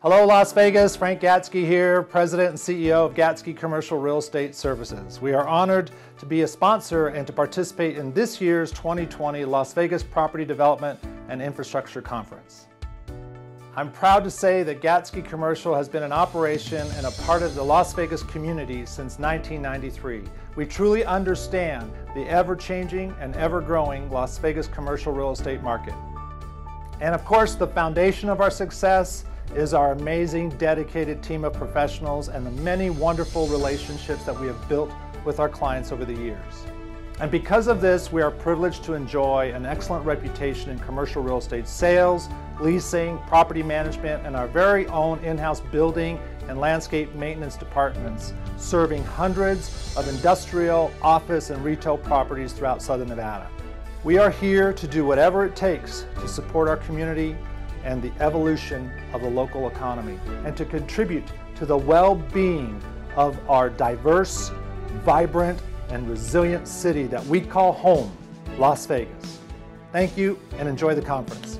Hello, Las Vegas. Frank Gatski here, President and CEO of Gatski Commercial Real Estate Services. We are honored to be a sponsor and to participate in this year's 2020 Las Vegas Property Development and Infrastructure Conference. I'm proud to say that Gatski Commercial has been in operation and a part of the Las Vegas community since 1993. We truly understand the ever-changing and ever-growing Las Vegas commercial real estate market. And of course, the foundation of our success is our amazing, dedicated team of professionals and the many wonderful relationships that we have built with our clients over the years. And because of this, we are privileged to enjoy an excellent reputation in commercial real estate sales, leasing, property management, and our very own in-house building and landscape maintenance departments, serving hundreds of industrial, office, and retail properties throughout Southern Nevada. We are here to do whatever it takes to support our community and the evolution of the local economy and to contribute to the well-being of our diverse, vibrant, and resilient city that we call home, Las Vegas. Thank you and enjoy the conference.